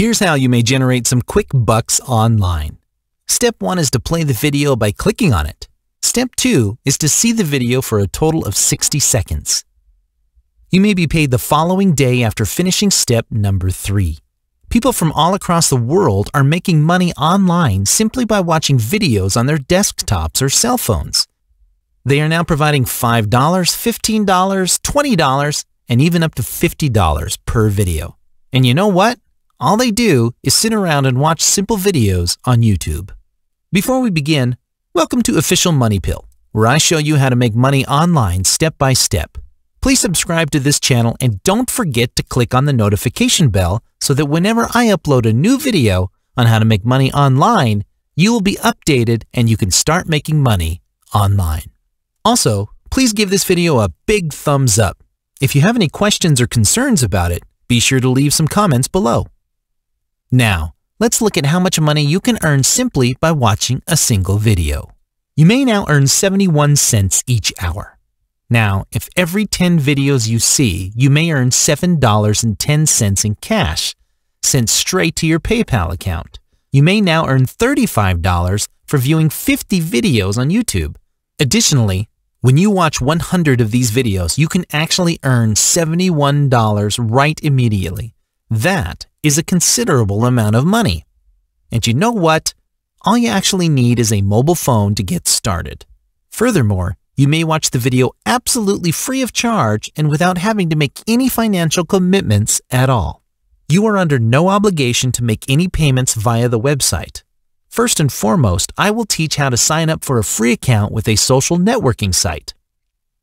Here's how you may generate some quick bucks online. Step 1 is to play the video by clicking on it. Step 2 is to see the video for a total of 60 seconds. You may be paid the following day after finishing step number 3. People from all across the world are making money online simply by watching videos on their desktops or cell phones. They are now providing $5, $15, $20, and even up to $50 per video. And you know what? All they do is sit around and watch simple videos on YouTube. Before we begin, welcome to Official Money Pill, where I show you how to make money online step by step. Please subscribe to this channel and don't forget to click on the notification bell so that whenever I upload a new video on how to make money online, you will be updated and you can start making money online. Also, please give this video a big thumbs up. If you have any questions or concerns about it, be sure to leave some comments below. Now, let's look at how much money you can earn simply by watching a single video. You may now earn 71 cents each hour. Now, if every 10 videos you see, you may earn $7.10 in cash, sent straight to your PayPal account. You may now earn $35 for viewing 50 videos on YouTube. Additionally, when you watch 100 of these videos, you can actually earn $71 right immediately. That is a considerable amount of money. And you know what? All you actually need is a mobile phone to get started. Furthermore, you may watch the video absolutely free of charge and without having to make any financial commitments at all. You are under no obligation to make any payments via the website. First and foremost, I will teach how to sign up for a free account with a social networking site.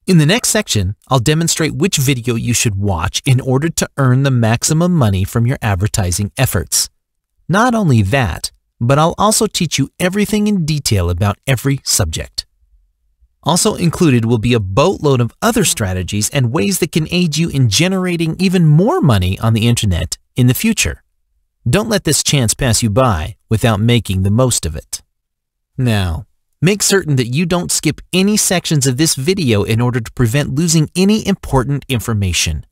In the next section, I'll demonstrate which video you should watch in order to earn the maximum money from your advertising efforts. Not only that, but I'll also teach you everything in detail about every subject. Also included will be a boatload of other strategies and ways that can aid you in generating even more money on the internet in the future. Don't let this chance pass you by without making the most of it. Now, make certain that you don't skip any sections of this video in order to prevent losing any important information.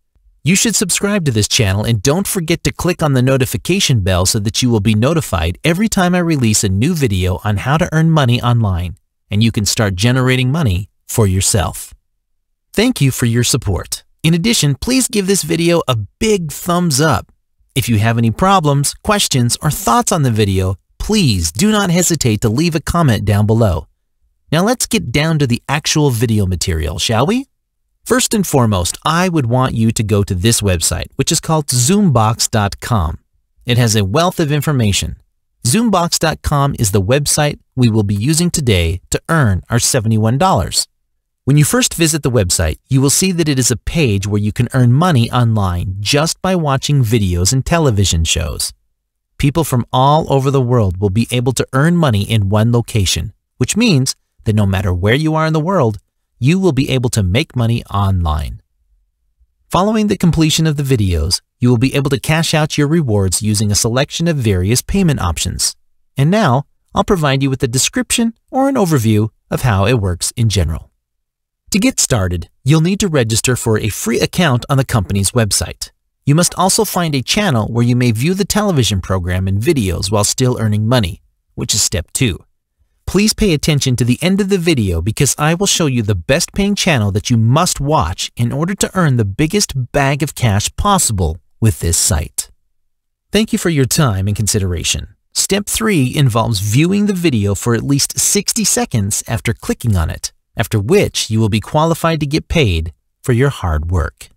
You should subscribe to this channel and don't forget to click on the notification bell so that you will be notified every time I release a new video on how to earn money online and you can start generating money for yourself. Thank you for your support. In addition, please give this video a big thumbs up. If you have any problems, questions, or thoughts on the video, please do not hesitate to leave a comment down below. Now let's get down to the actual video material, shall we? First and foremost, I would want you to go to this website, which is called zoombox.com. It has a wealth of information. Zoombox.com is the website we will be using today to earn our $71. When you first visit the website, you will see that it is a page where you can earn money online just by watching videos and television shows. People from all over the world will be able to earn money in one location, which means that no matter where you are in the world, you will be able to make money online. Following the completion of the videos, you will be able to cash out your rewards using a selection of various payment options. And now, I'll provide you with a description or an overview of how it works in general. To get started, you'll need to register for a free account on the company's website. You must also find a channel where you may view the television program and videos while still earning money, which is step 2. Please pay attention to the end of the video because I will show you the best paying channel that you must watch in order to earn the biggest bag of cash possible with this site. Thank you for your time and consideration. Step 3 involves viewing the video for at least 60 seconds after clicking on it, after which you will be qualified to get paid for your hard work.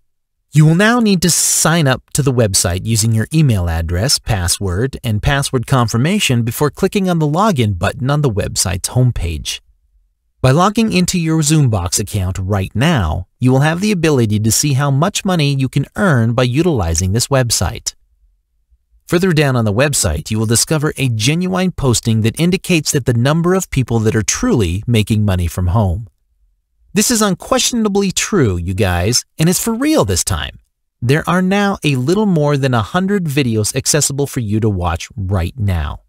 You will now need to sign up to the website using your email address, password, and password confirmation before clicking on the login button on the website's homepage. By logging into your Zoombox account right now, you will have the ability to see how much money you can earn by utilizing this website. Further down on the website, you will discover a genuine posting that indicates that the number of people that are truly making money from home. This is unquestionably true, you guys, and it's for real this time. There are now a little more than 100 videos accessible for you to watch right now.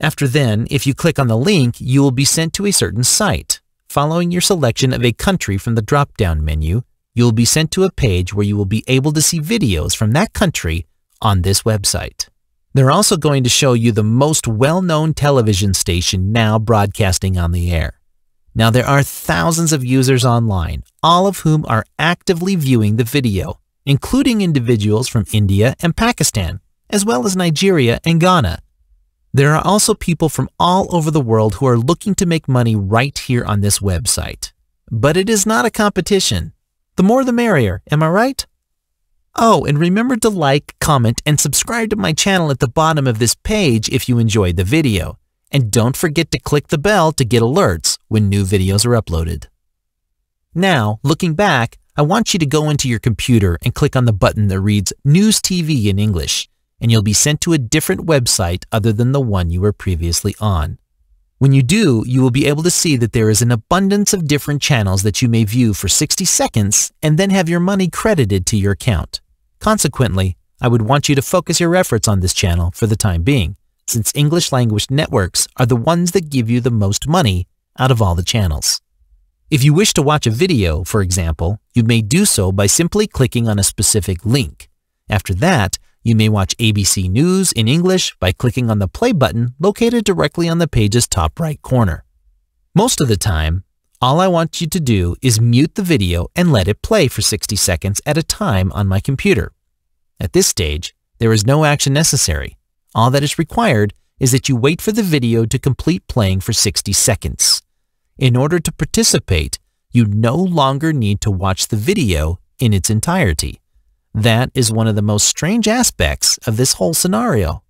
After then, if you click on the link, you will be sent to a certain site. Following your selection of a country from the drop-down menu, you will be sent to a page where you will be able to see videos from that country on this website. They're also going to show you the most well-known television station now broadcasting on the air. Now there are thousands of users online, all of whom are actively viewing the video, including individuals from India and Pakistan, as well as Nigeria and Ghana. There are also people from all over the world who are looking to make money right here on this website. But it is not a competition. The more the merrier, am I right? Oh, and remember to like, comment, and subscribe to my channel at the bottom of this page if you enjoyed the video. And don't forget to click the bell to get alerts when new videos are uploaded. Now, looking back, I want you to go into your computer and click on the button that reads News TV in English, and you'll be sent to a different website other than the one you were previously on. When you do, you will be able to see that there is an abundance of different channels that you may view for 60 seconds and then have your money credited to your account. Consequently, I would want you to focus your efforts on this channel for the time being, since English language networks are the ones that give you the most money out of all the channels. If you wish to watch a video, for example, you may do so by simply clicking on a specific link. After that, you may watch ABC News in English by clicking on the play button located directly on the page's top right corner. Most of the time, all I want you to do is mute the video and let it play for 60 seconds at a time on my computer. At this stage, there is no action necessary. All that is required is that you wait for the video to complete playing for 60 seconds. In order to participate, you no longer need to watch the video in its entirety. That is one of the most strange aspects of this whole scenario.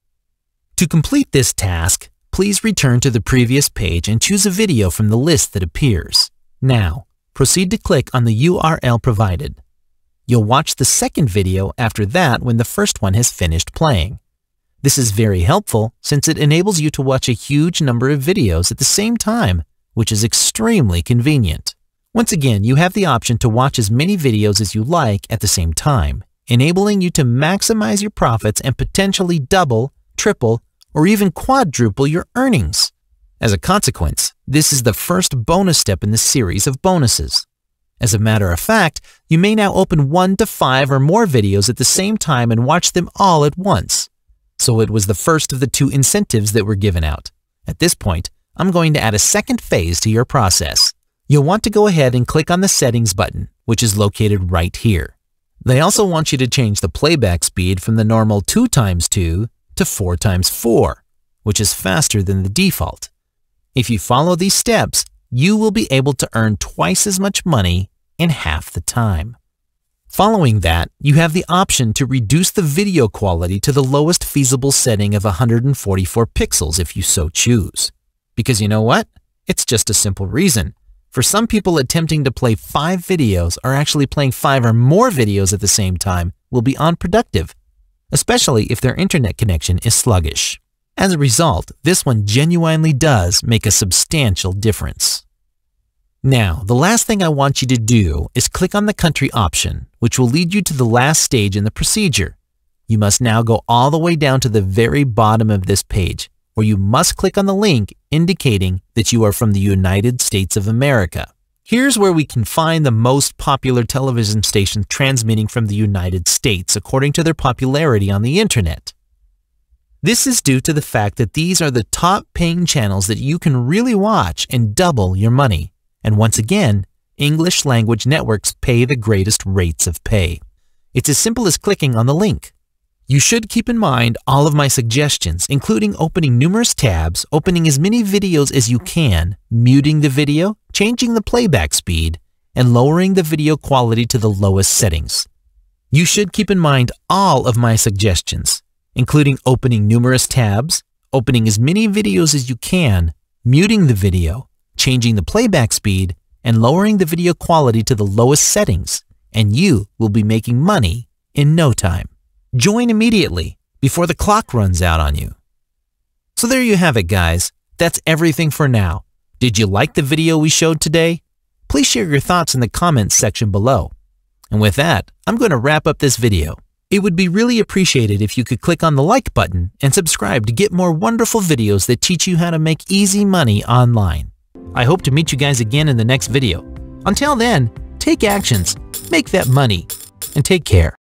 To complete this task, please return to the previous page and choose a video from the list that appears. Now, proceed to click on the URL provided. You'll watch the second video after that when the first one has finished playing. This is very helpful since it enables you to watch a huge number of videos at the same time, which is extremely convenient. Once again, you have the option to watch as many videos as you like at the same time enabling you to maximize your profits and potentially double, triple, or even quadruple your earnings. As a consequence, this is the first bonus step in the series of bonuses. As a matter of fact, you may now open one to five or more videos at the same time and watch them all at once. So it was the first of the two incentives that were given out. At this point, I'm going to add a second phase to your process. You'll want to go ahead and click on the Settings button, which is located right here. They also want you to change the playback speed from the normal 2 times 2 to 4 times 4, which is faster than the default. If you follow these steps, you will be able to earn twice as much money in half the time. Following that, you have the option to reduce the video quality to the lowest feasible setting of 144 pixels if you so choose. Because you know what? It's just a simple reason. For some people, attempting to play five videos or actually playing five or more videos at the same time will be unproductive, especially if their internet connection is sluggish. As a result, this one genuinely does make a substantial difference. Now, the last thing I want you to do is click on the country option, which will lead you to the last stage in the procedure. You must now go all the way down to the very bottom of this page where you must click on the link indicating that you are from the United States of America. Here's where we can find the most popular television stations transmitting from the United States according to their popularity on the internet. This is due to the fact that these are the top paying channels that you can really watch and double your money. And once again, English language networks pay the greatest rates of pay. It's as simple as clicking on the link. You should keep in mind all of my suggestions, including opening numerous tabs, opening as many videos as you can, muting the video, changing the playback speed, and lowering the video quality to the lowest settings. You should keep in mind all of my suggestions, including opening numerous tabs, opening as many videos as you can, muting the video, changing the playback speed, and lowering the video quality to the lowest settings, and you will be making money in no time. Join immediately before the clock runs out on you. So there you have it, guys. That's everything for now. Did you like the video we showed today? Please share your thoughts in the comments section below. And with that, I'm going to wrap up this video. It would be really appreciated if you could click on the like button and subscribe to get more wonderful videos that teach you how to make easy money online. I hope to meet you guys again in the next video. Until then, take actions, make that money, and take care.